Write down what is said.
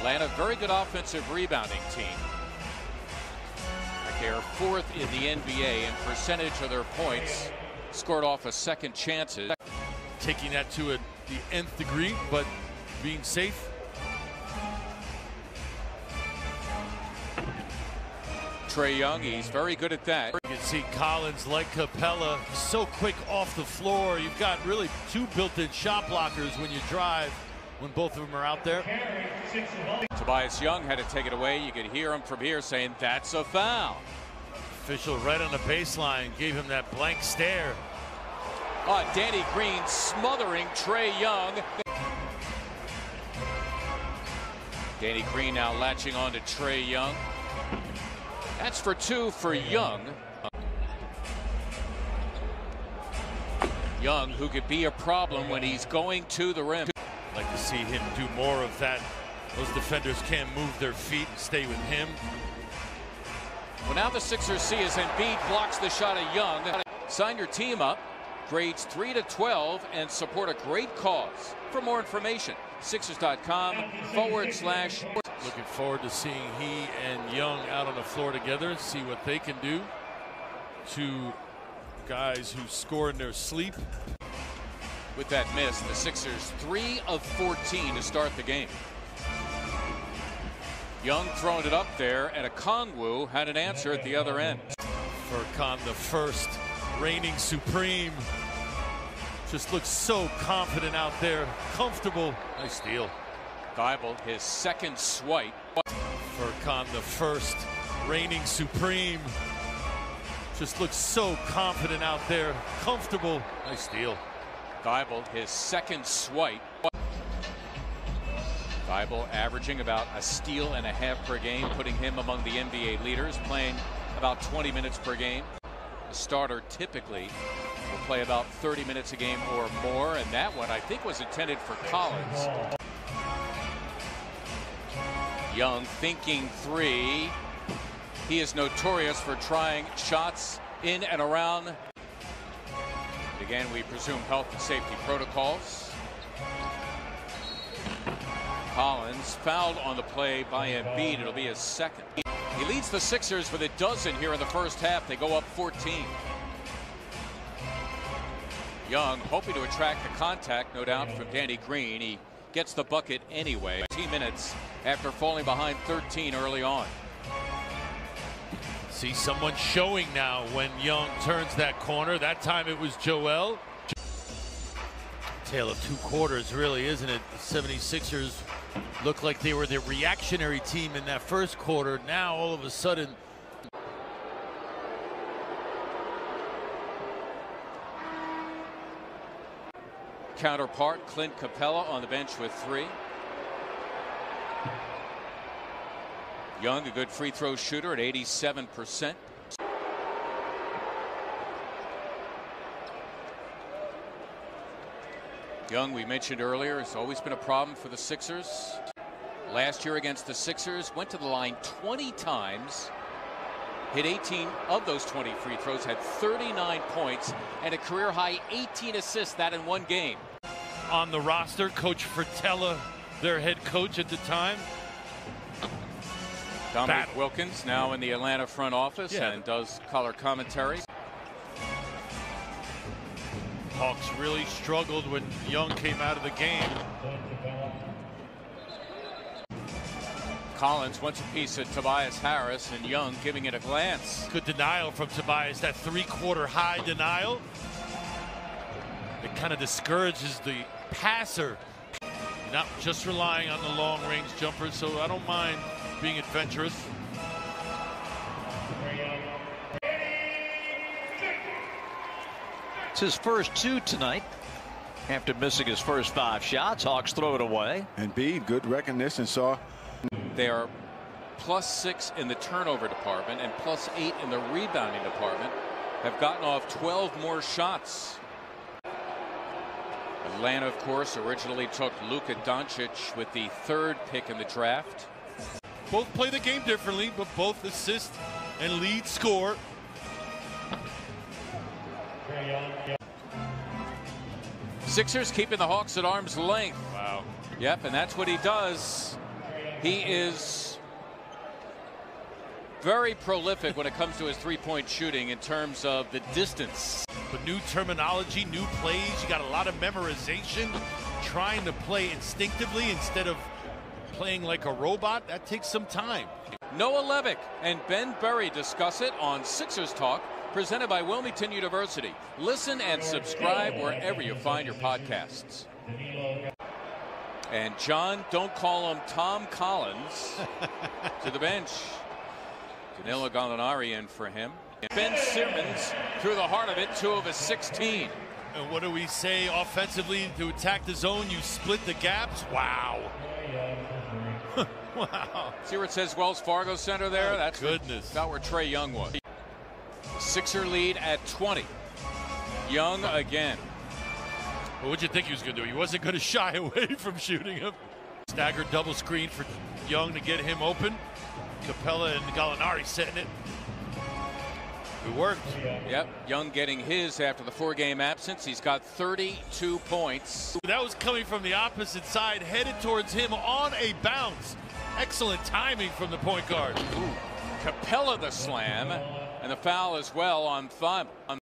Atlanta, very good offensive rebounding team. They're fourth in the NBA in percentage of their points scored off of second chances. Taking that to a, the nth degree, but being safe. Trae Young, he's very good at that. You can see Collins like Capela, so quick off the floor. You've got really two built-in shot blockers when you drive when both of them are out there. Tobias Young had to take it away. You could hear him from here saying, that's a foul. Official right on the baseline gave him that blank stare. Oh, Danny Green smothering Trae Young. Danny Green now latching on to Trae Young. That's for two for Young. Young, who could be a problem when he's going to the rim. Like to see him do more of that. Those defenders can't move their feet and stay with him. Well, now the Sixers see as Embiid blocks the shot of Young. Sign your team up, grades 3 to 12, and support a great cause. For more information, Sixers.com forward slash. Looking forward to seeing he and Young out on the floor together, see what they can do. Two guys who score in their sleep. With that miss, the Sixers 3 of 14 to start the game. Young throwing it up there, and Okongwu had an answer at the other end. Furkan, the first reigning supreme. Just looks so confident out there, comfortable. Nice steal. Thybulle, his second swipe. Furkan, the first reigning supreme. Just looks so confident out there, comfortable. Nice steal. Thybulle, his second swipe. Thybulle averaging about a steal and a half per game, putting him among the NBA leaders, playing about 20 minutes per game. The starter typically will play about 30 minutes a game or more, and that one I think was intended for Collins. Young thinking three. He is notorious for trying shots in and around. Again, we presume health and safety protocols. Collins fouled on the play by Embiid. It'll be his second. He leads the Sixers with a dozen here in the first half. They go up 14. Young hoping to attract the contact, no doubt, from Danny Green. He gets the bucket anyway. 10 minutes after falling behind 13 early on. See someone showing now when Young turns that corner. That time it was Joel. Tale of two quarters, really, isn't it? The 76ers looked like they were the reactionary team in that first quarter. Now, all of a sudden, Counterpart, Clint Capela on the bench with three. Young, a good free throw shooter at 87%. Young, we mentioned earlier, has always been a problem for the Sixers. Last year against the Sixers, went to the line 20 times, hit 18 of those 20 free throws, had 39 points, and a career high 18 assists, that in one game. On the roster, Coach Fertella, their head coach at the time. Dominique Battle. Wilkins now in the Atlanta front office Yeah. and does color commentary. Hawks really struggled when Young came out of the game. Collins wants a piece of Tobias Harris and Young giving it a glance. Good denial from Tobias, that three-quarter high denial. It kind of discourages the passer. Not just relying on the long-range jumpers, so I don't mind being adventurous. It's his first two tonight. After missing his first five shots, Hawks throw it away. And Embiid, good recognition, saw. They are plus six in the turnover department and plus eight in the rebounding department. Have gotten off 12 more shots. Atlanta, of course, originally took Luka Doncic with the third pick in the draft. Both play the game differently, but both assist and lead score. Sixers keeping the Hawks at arm's length. Wow. Yep, and that's what he does. He is very prolific when it comes to his three point shooting in terms of the distance. But new terminology, new plays, you got a lot of memorization, trying to play instinctively instead of playing like a robot. That takes some time. Noah Levick and Ben Berry discuss it on Sixers Talk, presented by Wilmington University. Listen and subscribe wherever you find your podcasts. And John, don't call him Tom Collins, to the bench. Danilo Gallinari in for him. Ben Simmons through the heart of it, two of his 16. And what do we say offensively to attack the zone? You split the gaps. Wow. Wow. See where it says Wells Fargo Center there? Oh, That's goodness. about where Trae Young was. Sixer lead at 20. Young again. Well, what'd you think he was going to do? He wasn't going to shy away from shooting him. Staggered double screen for Young to get him open. Capela and Gallinari setting it. It worked. Yep, Young getting his after the four game absence. He's got 32 points. That was coming from the opposite side, headed towards him on a bounce. Excellent timing from the point guard. Capela the slam, and the foul as well on Thumb.